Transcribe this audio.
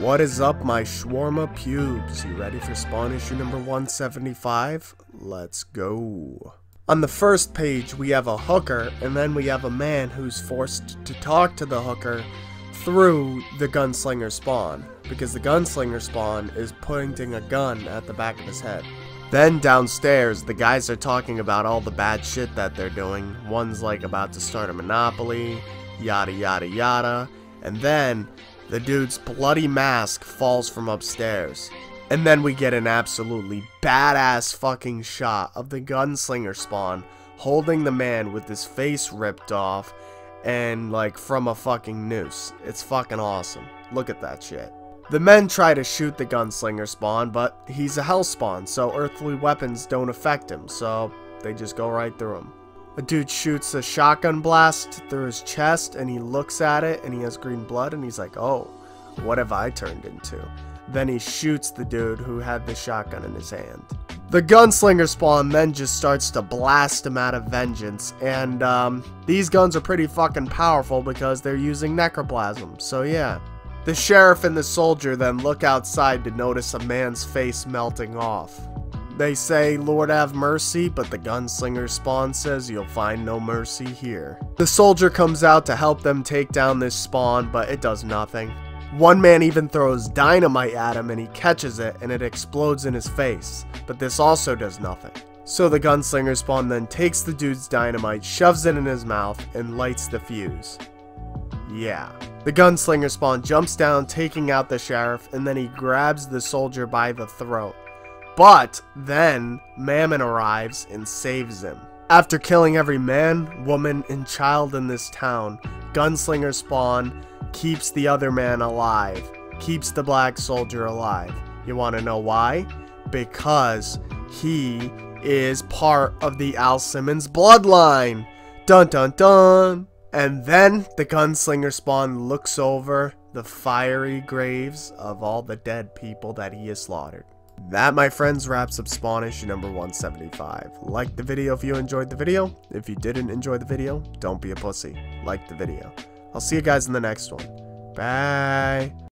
What is up, my shawarma pubes? You ready for Spawn issue number 175? Let's go. On the first page, we have a hooker, and then we have a man who's forced to talk to the hooker through the gunslinger spawn, because the gunslinger spawn is pointing a gun at the back of his head. Then downstairs, the guys are talking about all the bad shit that they're doing. One's like about to start a monopoly, yada yada yada, and then the dude's bloody mask falls from upstairs. And then we get an absolutely badass fucking shot of the gunslinger spawn holding the man with his face ripped off and like from a fucking noose. It's fucking awesome. Look at that shit. The men try to shoot the gunslinger spawn, but he's a hell spawn, so earthly weapons don't affect him, so they just go right through him. A dude shoots a shotgun blast through his chest and he looks at it and he has green blood and he's like, oh, what have I turned into? Then he shoots the dude who had the shotgun in his hand. The gunslinger spawn then just starts to blast him out of vengeance, and um, these guns are pretty fucking powerful because they're using necroplasm, so yeah. The sheriff and the soldier then look outside to notice a man's face melting off. They say, Lord have mercy, but the gunslinger spawn says you'll find no mercy here. The soldier comes out to help them take down this spawn, but it does nothing. One man even throws dynamite at him and he catches it and it explodes in his face, but this also does nothing. So the gunslinger spawn then takes the dude's dynamite, shoves it in his mouth, and lights the fuse. Yeah. The gunslinger spawn jumps down, taking out the sheriff, and then he grabs the soldier by the throat. But then Mammon arrives and saves him. After killing every man, woman, and child in this town, Gunslinger Spawn keeps the other man alive, keeps the black soldier alive. You want to know why? Because he is part of the Al Simmons bloodline. Dun dun dun. And then the gunslinger spawn looks over the fiery graves of all the dead people that he has slaughtered. That, my friends, wraps up Spawn issue number 175. Like the video if you enjoyed the video. If you didn't enjoy the video, don't be a pussy. Like the video. I'll see you guys in the next one. Bye.